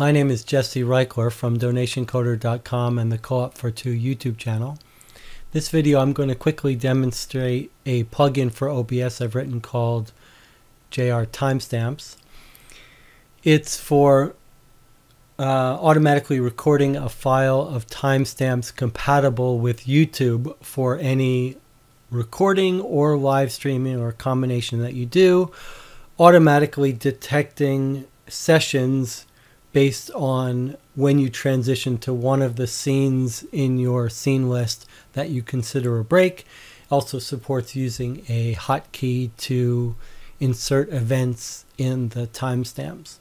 My name is Jesse Reichler from donationcoder.com and the Co-op for Two YouTube channel. This video I'm going to quickly demonstrate a plugin for OBS I've written called JR Timestamps. It's for uh, automatically recording a file of timestamps compatible with YouTube for any recording or live streaming or combination that you do, automatically detecting sessions based on when you transition to one of the scenes in your scene list that you consider a break. Also supports using a hotkey to insert events in the timestamps.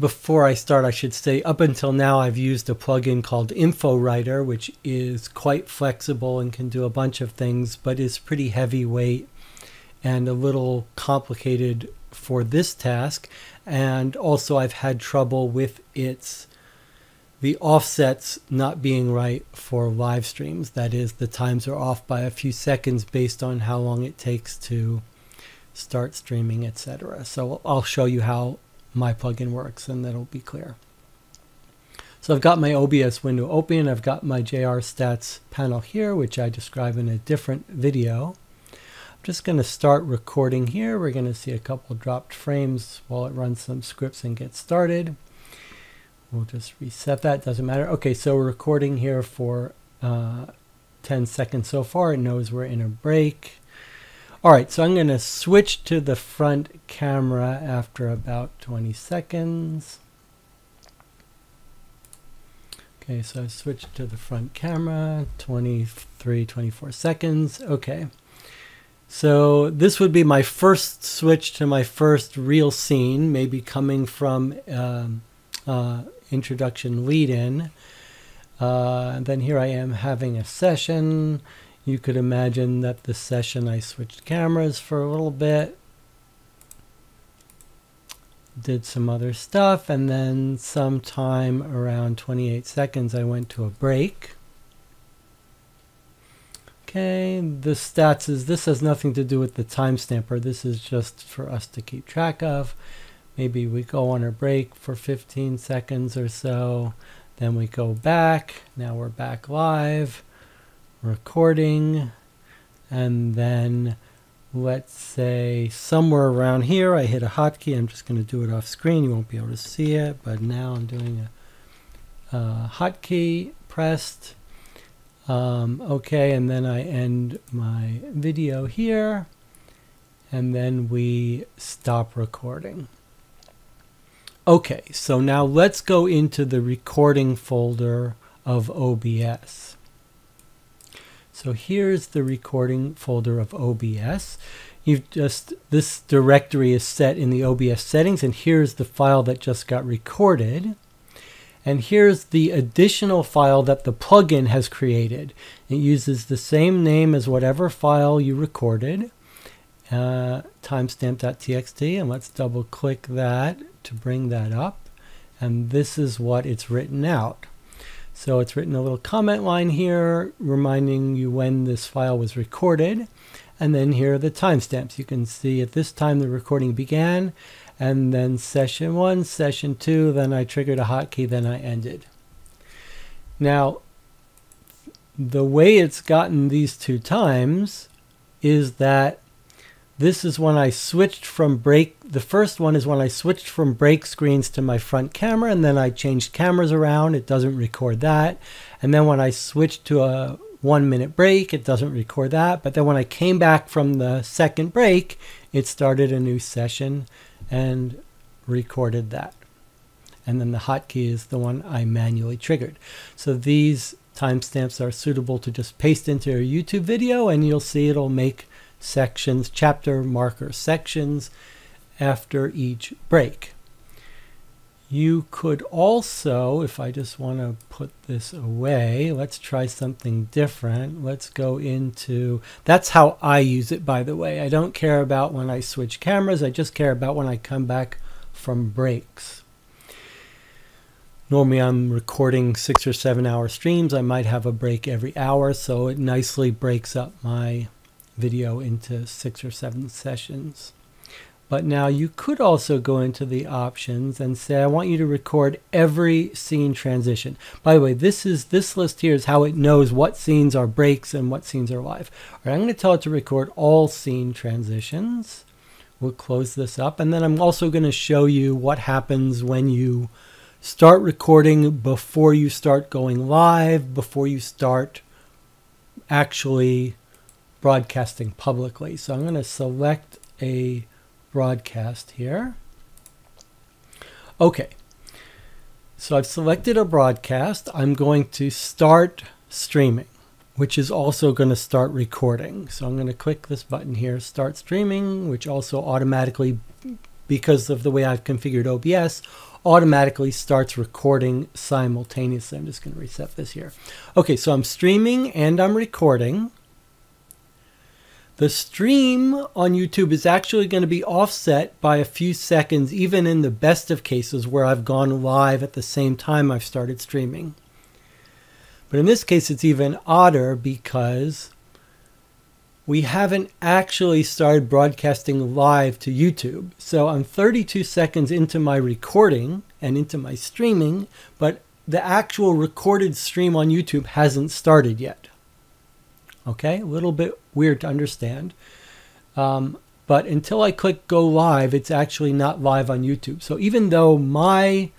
Before I start, I should say up until now I've used a plugin called InfoWriter, which is quite flexible and can do a bunch of things, but is pretty heavyweight and a little complicated for this task. And also I've had trouble with its the offsets not being right for live streams. That is the times are off by a few seconds based on how long it takes to start streaming etc so I'll show you how my plugin works and that'll be clear. So I've got my OBS window open. I've got my JR stats panel here which I describe in a different video just going to start recording here. We're going to see a couple dropped frames while it runs some scripts and gets started. We'll just reset that, doesn't matter. Okay, so we're recording here for uh, 10 seconds so far. It knows we're in a break. All right, so I'm going to switch to the front camera after about 20 seconds. Okay, so I switched to the front camera, 23, 24 seconds. Okay. So this would be my first switch to my first real scene, maybe coming from um, uh, introduction lead-in. Uh, and then here I am having a session. You could imagine that the session I switched cameras for a little bit, did some other stuff, and then sometime around 28 seconds I went to a break. Okay, the stats is, this has nothing to do with the timestamper. This is just for us to keep track of. Maybe we go on a break for 15 seconds or so. Then we go back. Now we're back live, recording. And then let's say somewhere around here, I hit a hotkey. I'm just going to do it off screen. You won't be able to see it, but now I'm doing a, a hotkey pressed um, okay, and then I end my video here, and then we stop recording. Okay, so now let's go into the recording folder of OBS. So here's the recording folder of OBS. You've just, this directory is set in the OBS settings, and here's the file that just got recorded. And here's the additional file that the plugin has created. It uses the same name as whatever file you recorded, uh, timestamp.txt, and let's double click that to bring that up. And this is what it's written out. So it's written a little comment line here reminding you when this file was recorded. And then here are the timestamps. You can see at this time the recording began and then session one, session two, then I triggered a hotkey, then I ended. Now, the way it's gotten these two times is that this is when I switched from break. The first one is when I switched from break screens to my front camera, and then I changed cameras around. It doesn't record that. And then when I switched to a one minute break, it doesn't record that. But then when I came back from the second break, it started a new session and recorded that. And then the hotkey is the one I manually triggered. So these timestamps are suitable to just paste into your YouTube video and you'll see it'll make sections, chapter marker sections after each break. You could also, if I just want to put this away, let's try something different. Let's go into, that's how I use it, by the way. I don't care about when I switch cameras. I just care about when I come back from breaks. Normally I'm recording six or seven hour streams. I might have a break every hour, so it nicely breaks up my video into six or seven sessions. But now you could also go into the options and say, I want you to record every scene transition. By the way, this is this list here is how it knows what scenes are breaks and what scenes are live. All right, I'm going to tell it to record all scene transitions. We'll close this up. And then I'm also going to show you what happens when you start recording before you start going live, before you start actually broadcasting publicly. So I'm going to select a broadcast here. Okay, so I've selected a broadcast. I'm going to start streaming, which is also going to start recording. So I'm going to click this button here, start streaming, which also automatically, because of the way I've configured OBS, automatically starts recording simultaneously. I'm just going to reset this here. Okay, so I'm streaming and I'm recording. The stream on YouTube is actually going to be offset by a few seconds, even in the best of cases where I've gone live at the same time I've started streaming. But in this case, it's even odder because we haven't actually started broadcasting live to YouTube. So I'm 32 seconds into my recording and into my streaming, but the actual recorded stream on YouTube hasn't started yet. Okay, a little bit weird to understand. Um, but until I click go live, it's actually not live on YouTube. So even though my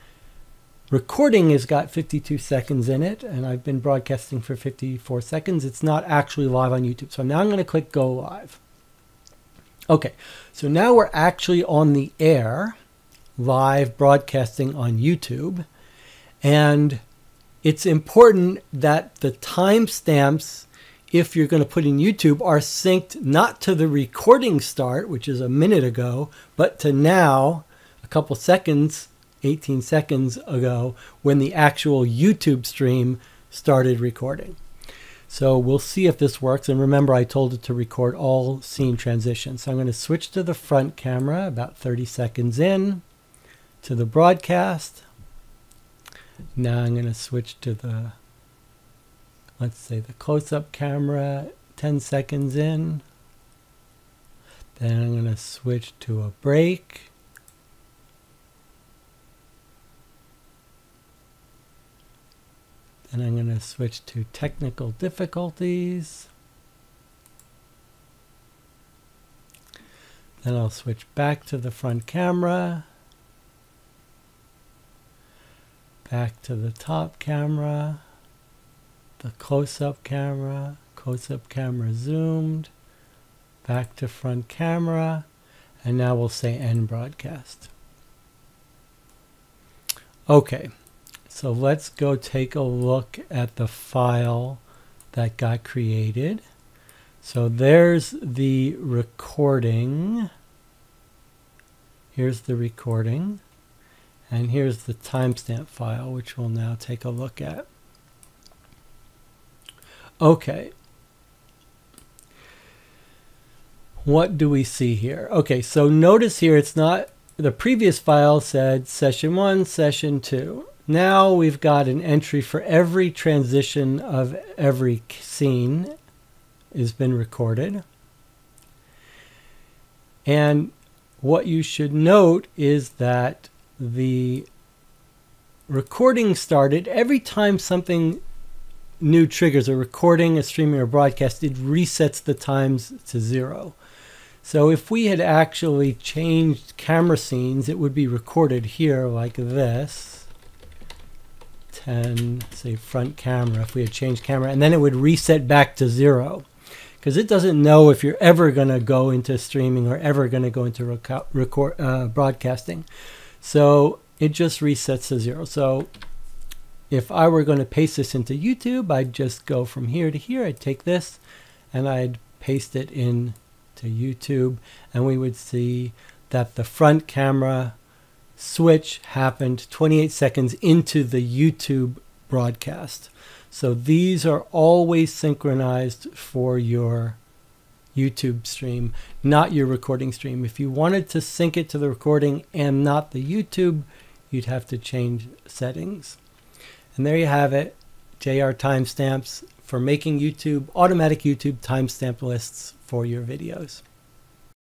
recording has got 52 seconds in it and I've been broadcasting for 54 seconds, it's not actually live on YouTube. So now I'm going to click go live. Okay, so now we're actually on the air, live broadcasting on YouTube. And it's important that the timestamps if you're going to put in YouTube are synced not to the recording start, which is a minute ago, but to now, a couple seconds, 18 seconds ago, when the actual YouTube stream started recording. So we'll see if this works. And remember, I told it to record all scene transitions. So I'm going to switch to the front camera about 30 seconds in to the broadcast. Now I'm going to switch to the let's say the close-up camera 10 seconds in. Then I'm going to switch to a break. Then I'm going to switch to technical difficulties. Then I'll switch back to the front camera. Back to the top camera the close-up camera, close-up camera zoomed, back to front camera, and now we'll say end broadcast. Okay, so let's go take a look at the file that got created. So there's the recording. Here's the recording. And here's the timestamp file, which we'll now take a look at. Okay. What do we see here? Okay, so notice here it's not, the previous file said session one, session two. Now we've got an entry for every transition of every scene has been recorded. And what you should note is that the recording started every time something new triggers a recording, a streaming, or broadcast, it resets the times to zero. So if we had actually changed camera scenes, it would be recorded here like this. 10, say front camera, if we had changed camera, and then it would reset back to zero. Because it doesn't know if you're ever going to go into streaming or ever going to go into record, uh, broadcasting. So it just resets to zero. So if I were going to paste this into YouTube, I'd just go from here to here. I'd take this and I'd paste it in to YouTube and we would see that the front camera switch happened 28 seconds into the YouTube broadcast. So these are always synchronized for your YouTube stream, not your recording stream. If you wanted to sync it to the recording and not the YouTube, you'd have to change settings. And there you have it, JR timestamps for making YouTube, automatic YouTube timestamp lists for your videos.